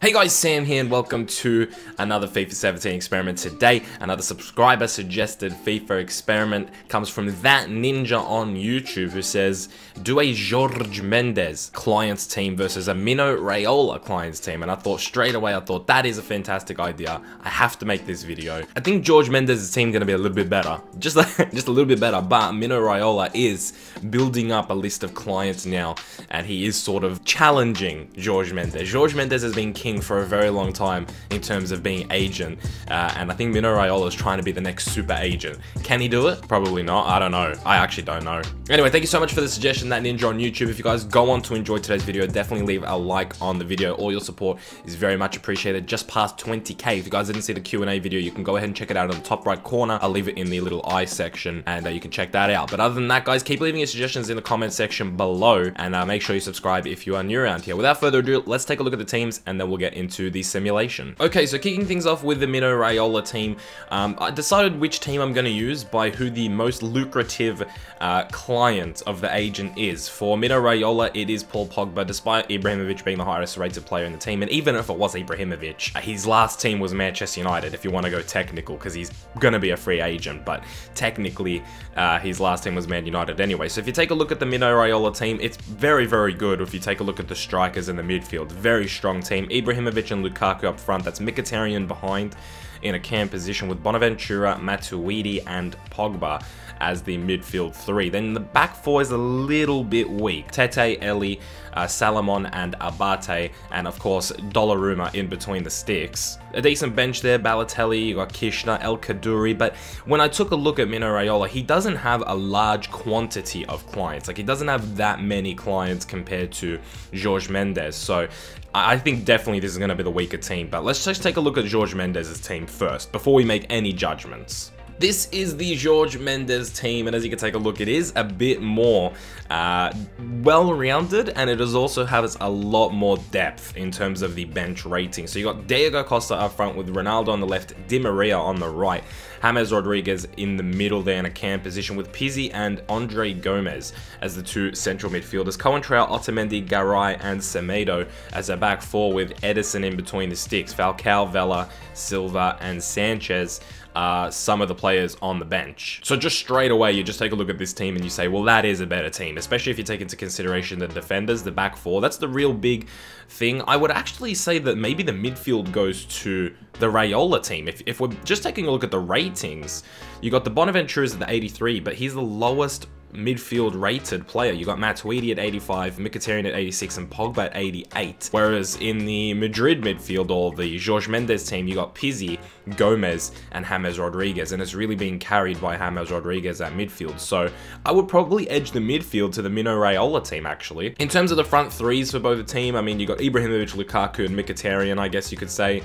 Hey guys, Sam here and welcome to another FIFA 17 experiment today. Another subscriber suggested FIFA experiment comes from that ninja on YouTube who says, do a Jorge Mendes clients team versus a Mino Raiola clients team. And I thought straight away, I thought that is a fantastic idea. I have to make this video. I think Jorge Mendes' team going to be a little bit better. Just, just a little bit better, but Mino Raiola is building up a list of clients now and he is sort of challenging Jorge Mendes. Jorge Mendes has been king for a very long time in terms of being agent, uh, and I think Mino Raiola is trying to be the next super agent. Can he do it? Probably not. I don't know. I actually don't know. Anyway, thank you so much for the suggestion, that ninja on YouTube. If you guys go on to enjoy today's video, definitely leave a like on the video. All your support is very much appreciated. Just past 20k. If you guys didn't see the Q&A video, you can go ahead and check it out in the top right corner. I'll leave it in the little i section, and uh, you can check that out. But other than that, guys, keep leaving your suggestions in the comment section below, and uh, make sure you subscribe if you are new around here. Without further ado, let's take a look at the teams, and then we'll get into the simulation. Okay, so kicking things off with the Mino Raiola team, um, I decided which team I'm going to use by who the most lucrative uh, client of the agent is. For Mino Raiola, it is Paul Pogba, despite Ibrahimovic being the highest rated player in the team, and even if it was Ibrahimovic, his last team was Manchester United, if you want to go technical, because he's going to be a free agent, but technically uh, his last team was Man United anyway. So if you take a look at the Mino Raiola team, it's very, very good if you take a look at the strikers in the midfield. Very strong team. Ibrahimovic and Lukaku up front. That's Mkhitaryan behind in a cam position with Bonaventura, Matuidi, and Pogba as the midfield three. Then the back four is a little bit weak. Tete, Ellie, uh, Salomon, and Abate, and of course Donnarumma in between the sticks. A decent bench there, Balotelli, you got Kishna, El Kaddouri, but when I took a look at Mino Raiola, he doesn't have a large quantity of clients. Like he doesn't have that many clients compared to Jorge Mendes. So I think definitely this is going to be the weaker team, but let's just take a look at Jorge Mendes' team first, before we make any judgments. This is the Jorge Mendes team, and as you can take a look, it is a bit more uh, well-rounded, and it also has a lot more depth in terms of the bench rating. So you got Diego Costa up front with Ronaldo on the left, Di Maria on the right, James Rodriguez in the middle there in a cam position with Pizzi and Andre Gomes as the two central midfielders. Coentrao, Otamendi, Garay, and Semedo as a back four with Ederson in between the sticks. Falcao, Vela, Silva, and Sanchez uh, some of the players on the bench. So just straight away, you just take a look at this team and you say, well, that is a better team, especially if you take into consideration the defenders, the back four. That's the real big thing. I would actually say that maybe the midfield goes to the Raiola team. If, if we're just taking a look at the ratings, you got the Bonaventura's at the 83, but he's the lowest midfield rated player. You got Matuidi at 85, Mkhitaryan at 86, and Pogba at 88. Whereas in the Madrid midfield or the Jorge Mendes team, you got Pizzi, Gomes, and James Rodriguez, and it's really being carried by James Rodriguez at midfield. So I would probably edge the midfield to the Mino Raiola team, actually. In terms of the front threes for both the team, I mean, you got Ibrahimovic, Lukaku, and Mkhitaryan, I guess you could say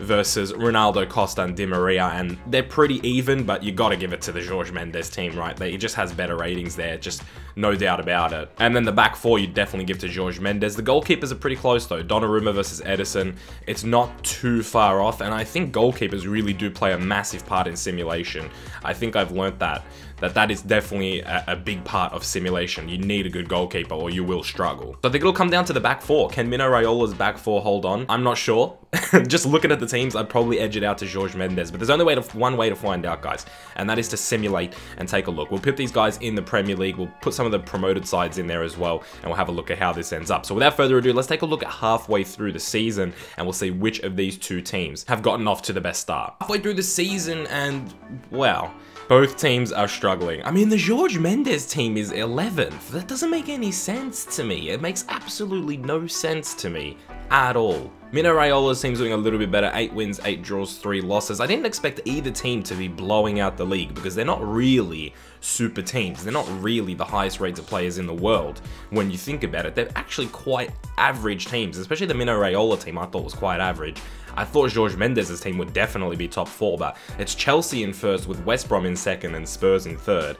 versus Ronaldo, Costa, and Di Maria, and they're pretty even, but you gotta give it to the Jorge Mendes team, right? He just has better ratings there, just no doubt about it. And then the back four, you definitely give to Jorge Mendes. The goalkeepers are pretty close though. Donnarumma versus Ederson, it's not too far off, and I think goalkeepers really do play a massive part in simulation. I think I've learnt that that that is definitely a, a, big part of simulation. You need a good goalkeeper or you will struggle. So I think it'll come down to the back four. Can Mino Raiola's back four hold on? I'm not sure. Just looking at the teams, I'd probably edge it out to George Mendes, but there's only way to, one way to find out, guys, and that is to simulate and take a look. We'll put these guys in the Premier League. We'll put some of the promoted sides in there as well, and we'll have a look at how this ends up. So without further ado, let's take a look at halfway through the season, and we'll see which of these two teams have gotten off to the best start. Halfway through the season, and wow, both teams are struggling. I mean, the Jorge Mendes team is 11th. That doesn't make any sense to me. It makes absolutely no sense to me at all. Mino Raiola's team's doing a little bit better, 8 wins, 8 draws, 3 losses. I didn't expect either team to be blowing out the league because they're not really super teams. They're not really the highest rated players in the world when you think about it. They're actually quite average teams, especially the Mino Raiola team I thought was quite average. I thought Jorge Mendes' team would definitely be top four, but it's Chelsea in first with West Brom in second and Spurs in third.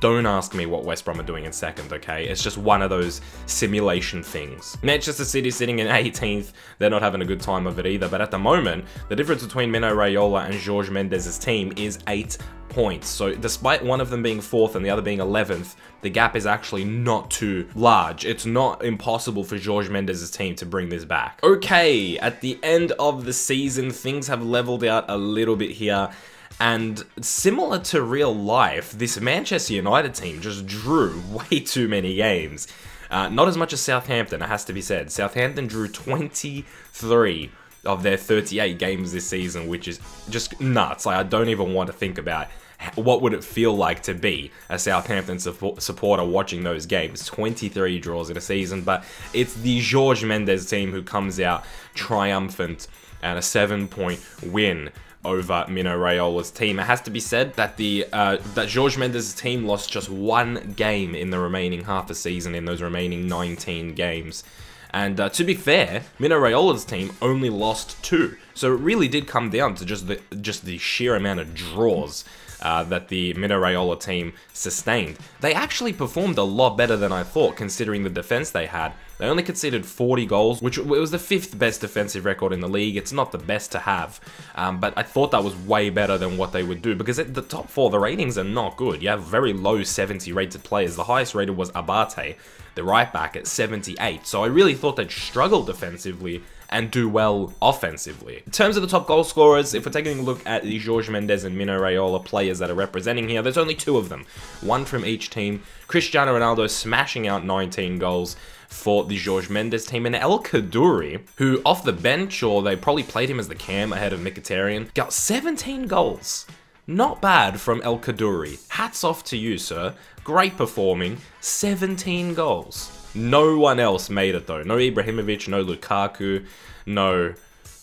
Don't ask me what West Brom are doing in second, okay? It's just one of those simulation things. Manchester City sitting in 18th. They're not having a good time of it either. But at the moment, the difference between Mino Raiola and Jorge Mendes' team is 8 points. So despite one of them being 4th and the other being 11th, the gap is actually not too large. It's not impossible for George Mendes' team to bring this back. Okay, at the end of the season, things have leveled out a little bit here. And similar to real life, this Manchester United team just drew way too many games. Uh, not as much as Southampton, it has to be said. Southampton drew 23 of their 38 games this season, which is just nuts. Like, I don't even want to think about what would it feel like to be a Southampton supporter watching those games? 23 draws in a season, but it's the Jorge Mendes team who comes out triumphant and a seven point win over Mino Raiola's team. It has to be said that the uh, that Jorge Mendes' team lost just one game in the remaining half a season in those remaining 19 games. And uh, to be fair, Mino Raiola's team only lost two, so it really did come down to just the just the sheer amount of draws uh, that the Mino Raiola team sustained. They actually performed a lot better than I thought, considering the defense they had. They only conceded 40 goals, which was the fifth best defensive record in the league. It's not the best to have, um, but I thought that was way better than what they would do because at the top four, the ratings are not good. You have very low 70 rated players. The highest rated was Abate, the right back, at 78. So I really thought they'd struggle defensively and do well offensively. In terms of the top goal scorers, if we're taking a look at the Jorge Mendes and Mino Raiola players that are representing here, there's only two of them. One from each team. Cristiano Ronaldo smashing out 19 goals for the Jorge Mendes team, and El Kaddouri, who off the bench, or they probably played him as the cam ahead of Mkhitaryan, got 17 goals. Not bad from El Kaddouri. Hats off to you, sir. Great performing. 17 goals. No one else made it though. No Ibrahimovic, no Lukaku, no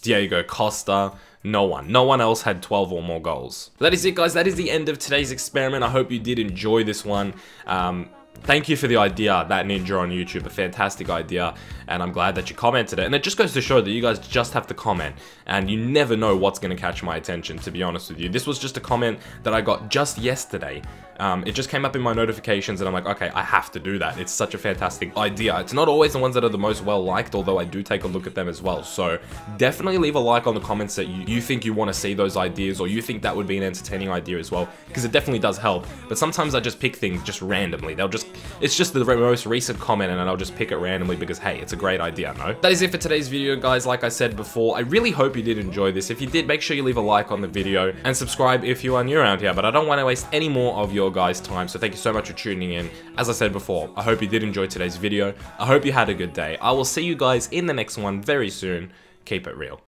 Diego Costa. No one. No one else had 12 or more goals. That is it, guys. That is the end of today's experiment. I hope you did enjoy this one. Um, thank you for the idea, that ninja on YouTube, a fantastic idea, and I'm glad that you commented it. And it just goes to show that you guys just have to comment, and you never know what's going to catch my attention, to be honest with you. This was just a comment that I got just yesterday. Um, it just came up in my notifications, and I'm like, okay, I have to do that. It's such a fantastic idea. It's not always the ones that are the most well-liked, although I do take a look at them as well. So definitely leave a like on the comments that you, you think you want to see those ideas, or you think that would be an entertaining idea as well, because it definitely does help. But sometimes I just pick things just randomly. They'll just it's just the most recent comment and I'll just pick it randomly because, hey, it's a great idea, no? That is it for today's video, guys. Like I said before, I really hope you did enjoy this. If you did, make sure you leave a like on the video and subscribe if you are new around here, but I don't want to waste any more of your guys' time, so thank you so much for tuning in. As I said before, I hope you did enjoy today's video. I hope you had a good day. I will see you guys in the next one very soon. Keep it real.